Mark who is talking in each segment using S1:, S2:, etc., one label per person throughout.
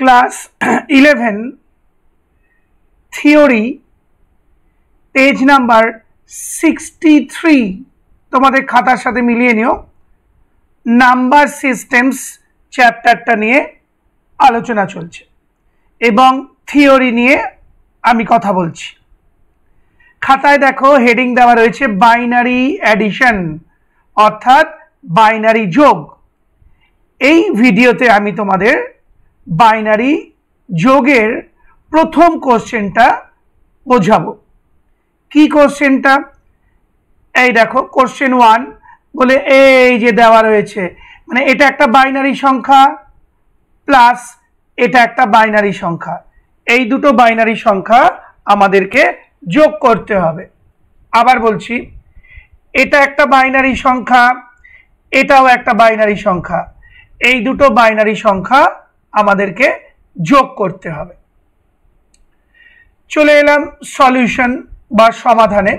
S1: Class eleven, theory, page number sixty three, তোমাদের খাতার সাথে মিলিয়ে নিও। নাম্বার সিস্টেমস চ্যাপ্টারটা নিয়ে আলোচনা চলছে এবং থিওরি নিয়ে আমি কথা বলছি। খাতায় দেখো হেডিং দেওয়া রয়েছে বাইনারি অ্যাডিশন, অর্থাৎ বাইনারি যোগ। এই ভিডিওতে আমি তোমাদের বাইনারি যোগের প্রথম কোশ্চেনটা বোঝাবো। কি কোশ্চেনটা? এই দেখো, কোশ্চেন ওয়ান বলে এই যে দেওয়া রয়েছে মানে এটা একটা বাইনারি সংখ্যা প্লাস এটা একটা বাইনারি সংখ্যা। এই দুটো বাইনারি সংখ্যা আমাদেরকে যোগ করতে হবে। আবার বলছি, এটা একটা বাইনারি সংখ্যা, এটাও একটা বাইনারি সংখ্যা, এই দুটো বাইনারি সংখ্যা আমাদেরকে যোগ করতে হবে। চলে এলাম সলিউশন বা সমাধানে।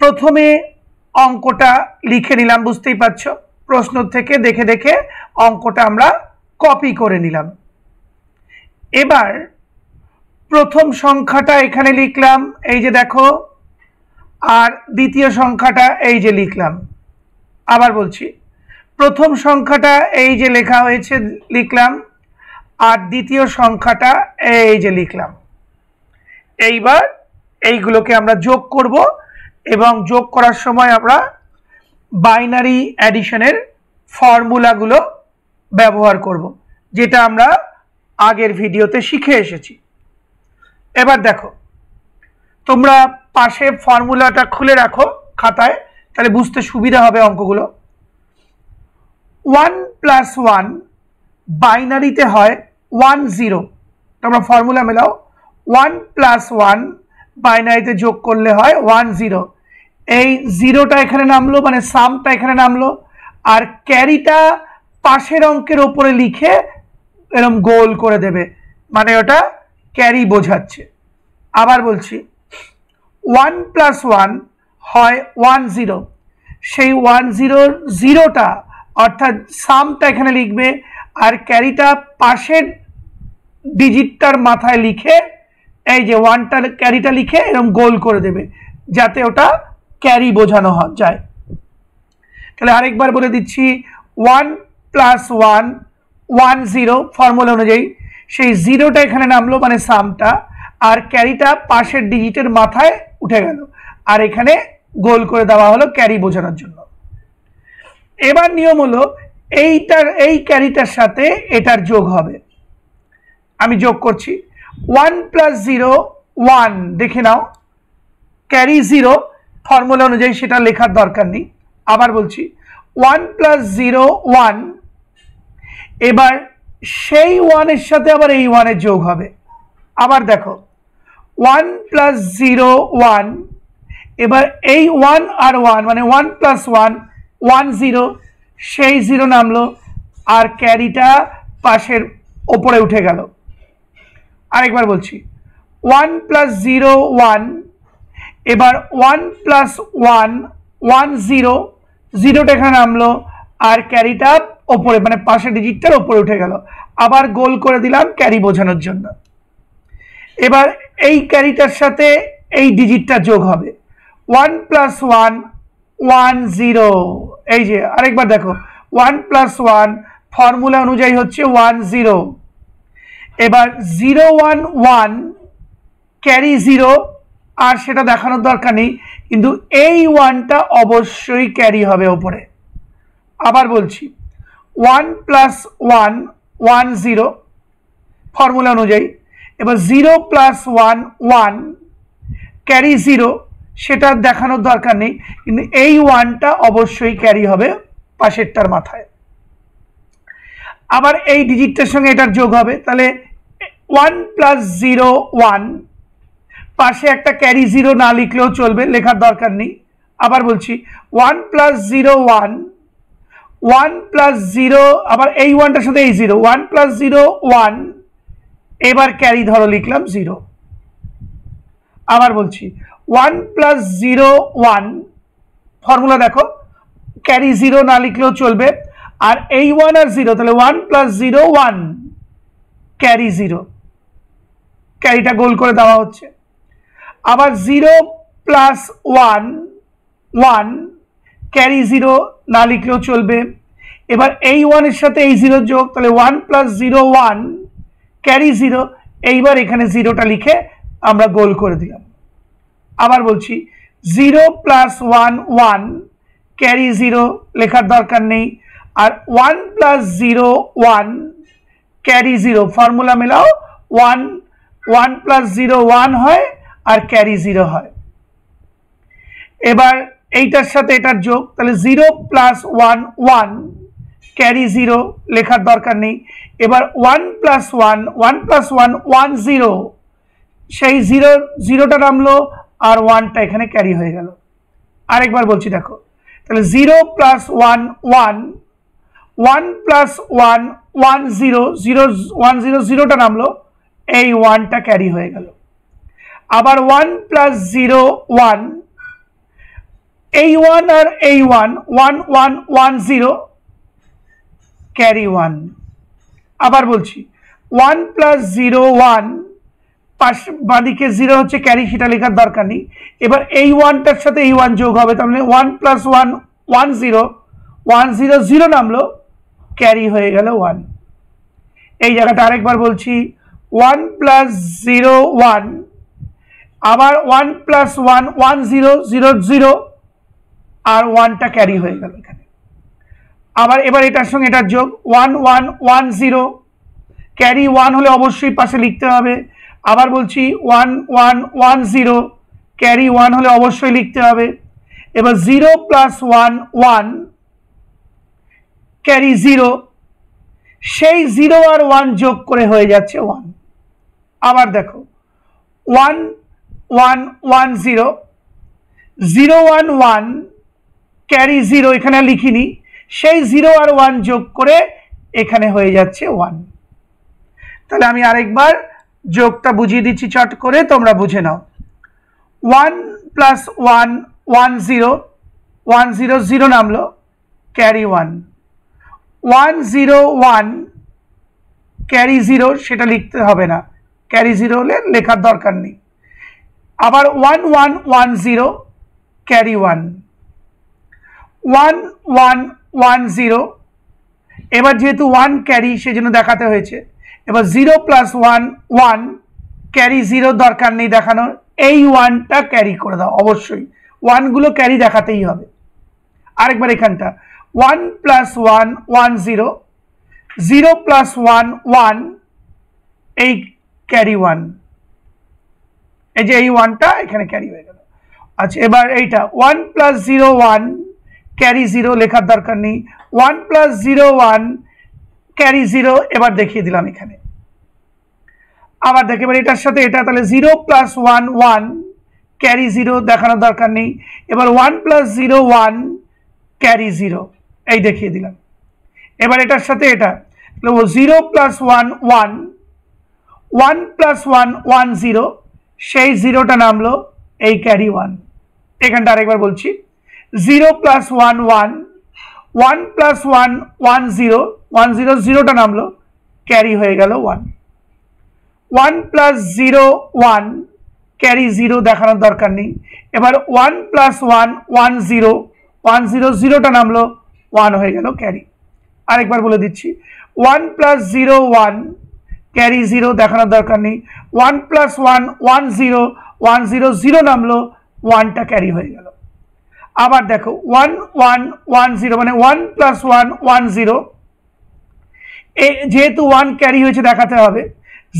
S1: প্রথমে অঙ্কটা লিখে নিলাম, বুঝতেই পারছ? প্রশ্ন থেকে দেখে দেখে অঙ্কটা আমরা কপি করে নিলাম। এবার প্রথম সংখ্যাটা এখানে লিখলাম, এই যে দেখো, আর দ্বিতীয় সংখ্যাটা এই যে লিখলাম। আবার বলছি প্রথম সংখ্যাটা এই যে লেখা হয়েছে, লিখলাম। আর দ্বিতীয় সংখ্যাটা এই যে লিখলাম। এইবার এইগুলোকে আমরা যোগ করব এবং যোগ করার সময় আমরা বাইনারি অ্যাডিশনের ফর্মুলাগুলো ব্যবহার করব, যেটা আমরা আগের ভিডিওতে শিখে এসেছি। এবার দেখো, তোমরা পাশে ফর্মুলাটা খুলে রাখো খাতায়, তাহলে বুঝতে সুবিধা হবে অঙ্কগুলো। ওয়ান প্লাস ওয়ান বাইনারিতে হয় ওয়ান জিরো তোমরা ফর্মুলা মেলাও। ওয়ান প্লাস ওয়ান বাইনারিতে যোগ করলে হয় ওয়ান জিরো এই জিরোটা এখানে নামলো মানে সামটা এখানে নামলো। আর ক্যারিটা পাশের অঙ্কের ওপরে লিখে এরম গোল করে দেবে। মানে ওটা ক্যারি বোঝাচ্ছে। আবার বলছি ওয়ান প্লাস ওয়ান হয় ওয়ান জিরো সেই ওয়ান জিরোর জিরোটা অর্থাৎ সামটা এখানে লিখবে আর ক্যারিটা পাশের ডিজিটটার মাথায় লিখে এই যে ওয়ানটা ক্যারিটা লিখে এরকম গোল করে দেবে, যাতে ওটা ক্যারি বোঝানো যায়। তাহলে আরেকবার বলে দিচ্ছি, one plus one one zero, formula অনুযায়ী সেই জিরোটা এখানে নামলো মানে সামটা, আর ক্যারিটা পাশের ডিজিটের মাথায় উঠে গেল। আর এখানে গোল করে দেওয়া হলো ক্যারি বোঝানোর জন্য। এবার নিয়ম হলো এইটার, এই ক্যারিটার সাথে এটার যোগ হবে। আমি যোগ করছি। ওয়ান প্লাস জিরো, ওয়ান, দেখে নাও। ক্যারি জিরো, ফর্মুলা অনুযায়ী সেটা লেখার দরকার নেই। আবার বলছি, ওয়ান প্লাস জিরো, ওয়ান, এবার সেই ওয়ানের সাথে আবার এই ওয়ানের যোগ হবে। আবার দেখো, ওয়ান প্লাস জিরো, ওয়ান, এবার এই ওয়ান আর ওয়ান মানে one plus one one zero সেই জিরো নামলো, আর ক্যারিটা পাশের ওপরে উঠে গেল। আরেকবার বলছি ওয়ান প্লাস জিরো ওয়ান এবার one plus one one zero জিরোটা এখানে নামলো, আর ক্যারিটা ওপরে মানে পাশের ডিজিটটার ওপরে উঠে গেল। আবার গোল করে দিলাম ক্যারি বোঝানোর জন্য। এবার এই ক্যারিটার সাথে এই ডিজিটটা যোগ হবে। One plus one one zero এই যে আরেকবার দেখো ওয়ান প্লাস ওয়ান ফর্মুলা অনুযায়ী হচ্ছে ওয়ান জিরো এবার zero one one carry zero আর সেটা দেখানোর দরকার নেই, কিন্তু এই ওয়ানটা অবশ্যই ক্যারি হবে ওপরে। আবার বলছি one plus one one zero formula অনুযায়ী। এবার zero plus one one carry zero সেটা দেখানোর দরকার নেই, কিন্তু এই ওয়ানটা অবশ্যই ক্যারি হবে পাশেরটার মাথায়। আবার এই ডিজিটটার সঙ্গে এটার যোগ হবে, তাহলে ওয়ান প্লাস জিরো ওয়ান, পাশে একটা ক্যারি জিরো না লিখলেও চলবে, লেখার দরকার নেই। আবার বলছি, one plus zero one one plus zero, আবার এই ওয়ানটার সাথে এই zero, one plus zero one, এবার ক্যারি ধরো লিখলাম জিরো। আবার বলছি one plus zero one. Formula দেখো, ক্যারি জিরো না লিখলেও চলবে। আর এই ওয়ান আর জিরো, তাহলে one plus zero one, carry zero. ক্যারিটা গোল করে দেওয়া হচ্ছে। আবার zero plus one one, carry zero না লিখলেও চলবে। এবার এই ওয়ানের সাথে এই জিরো যোগ, তাহলে one plus zero one, carry zero. এইবার এখানে জিরোটা লিখে আমরা গোল করে দিলাম। আবার বলছি zero plus one one carry zero লেখার দরকার নেই, আর one plus zero one carry zero formula মেলাও one one plus zero one হয় আর ক্যারি জিরো হয়। এবার এইটার সাথে এটার যোগ, তাহলে zero plus one one carry zero লেখার দরকার নেই। এবার one plus one one plus one one zero সেই জিরো জিরোটা নামলো আর ওয়ানটা এখানে ক্যারি হয়ে গেল। আরেকবার বলছি দেখো, তাহলে zero plus one one one plus one one zero zero one zero জিরোটা নামলো, এই ওয়ানটা ক্যারি হয়ে গেল। আবার ওয়ান প্লাস জিরো ওয়ান এই ওয়ান আর এই one one one one zero carry one আবার বলছি ওয়ান প্লাস জিরো ওয়ান পাশ বাঁদিকে জিরো হচ্ছে ক্যারি সেটা লেখার দরকার নেই। এবার এই ওয়ানটার সাথে এই ওয়ান যোগ হবে, তার মানে one plus one one zero one zero zero নামলো ক্যারি হয়ে গেল ওয়ান এই জায়গাটা আরেকবার বলছি ওয়ান প্লাস জিরো ওয়ান আবার one plus one one zero zero zero আর ওয়ানটা ক্যারি হয়ে গেল এখানে। আবার এবার এটার সঙ্গে এটার যোগ one one one zero carry one হলে অবশ্যই পাশে লিখতে হবে। আবার বলছি one one one zero carry one হলে অবশ্যই লিখতে হবে। এবার zero plus one one carry zero সেই জিরো আর ওয়ান যোগ করে হয়ে যাচ্ছে ওয়ান আবার দেখো one one one zero zero one one carry zero এখানে লিখিনি, সেই জিরো আর ওয়ান যোগ করে এখানে হয়ে যাচ্ছে ওয়ান তাহলে আমি আরেকবার যোগটা বুঝিয়ে দিচ্ছি চট করে, তোমরা বুঝে নাও। One plus one one zero one zero zero নামলো carry one one zero one carry zero সেটা লিখতে হবে না। ক্যারি জিরো হলে লেখার দরকার নেই। আবার one one one zero carry one one one one zero এবার যেহেতু ওয়ান ক্যারি সেজন্য দেখাতে হয়েছে। এবার zero plus one one carry zero দরকার নেই দেখানোর এই ওয়ানটা ক্যারি করে দাও, অবশ্যই। ওয়ানগুলো ক্যারি দেখাতেই হবে। আরেকবার এখানটা। One plus one one zero zero plus one one এই ক্যারি ওয়ান এই যে এই ওয়ানটা এখানে ক্যারি হয়ে গেল। আচ্ছা এবার এইটা। One plus zero one carry zero লেখার দরকার নেই। One plus zero one carry zero এবার দেখিয়ে দিলাম এখানে। আবার দেখে এবার এটার সাথে এটা, তাহলে zero plus one one carry zero দেখানোর দরকার নেই। এবার one plus zero one carry zero এই দেখিয়ে দিলাম। এবার এটার সাথে এটা zero plus one one one plus one one zero সেই জিরোটা নামলো এই ক্যারি ওয়ান এখানটা আরেকবার বলছি। Zero plus one one one plus one one zero one zero, জিরোটা নামলো, ক্যারি হয়ে গেল one. One plus zero, one, carry zero দেখানোর দরকার নেই। এবার one plus one one zero one zero, জিরোটা নামলো, ওয়ান হয়ে গেল ক্যারি। আরেকবার বলে দিচ্ছি, one plus zero, one, carry zero দেখানোর দরকার নেই। One plus one one zero one zero zero নামলো, ওয়ানটা ক্যারি হয়ে গেল। আবার দেখো ওয়ান ওয়ান ওয়ান জিরো মানে one plus one one zero যেহেতু ওয়ান ক্যারি হয়েছে, দেখাতে হবে।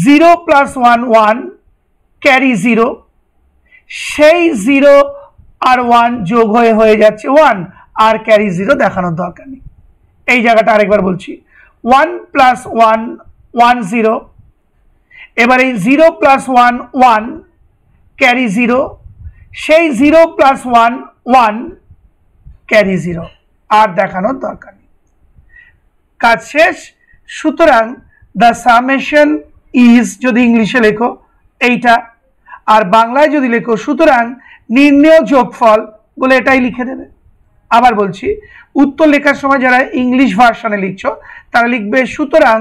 S1: Zero plus one one carry zero সেই জিরো আর ওয়ান যোগ হয়ে হয়ে যাচ্ছে ওয়ান আর ক্যারি জিরো দেখানোর দরকার নেই। এই জায়গাটা আরেকবার বলছি। One plus one one zero এবার এই zero plus one one carry zero সেই zero plus one one carry zero আর দেখানোর দরকার নেই। কাজ শেষ, সুতরাং দ্য সামেশন ইজ যদি ইংলিশে লেখো, এইটা। আর বাংলায় যদি লেখো, সুতরাং নির্ণয় যোগফল বলে এটাই লিখে দেবে। আবার বলছি, উত্তর লেখার সময় যারা ইংলিশ ভার্সনে লিখছো, তারা লিখবে, সুতরাং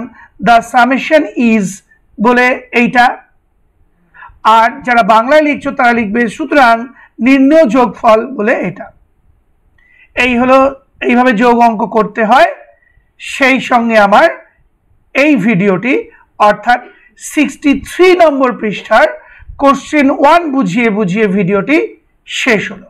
S1: দ্য সামেশন ইজ বলে এইটা। আর যারা বাংলায় লিখছো, তারা লিখবে, সুতরাং নির্ণয় যোগফল বলে এটা। এই হলো, এইভাবে যোগ অঙ্ক করতে হয়। সেই সঙ্গে আমার এই ভিডিওটি, অর্থাৎ সিক্সটি থ্রি নম্বর পৃষ্ঠার কোশ্চেন ওয়ান বুঝিয়ে বুঝিয়ে ভিডিওটি শেষ হলো।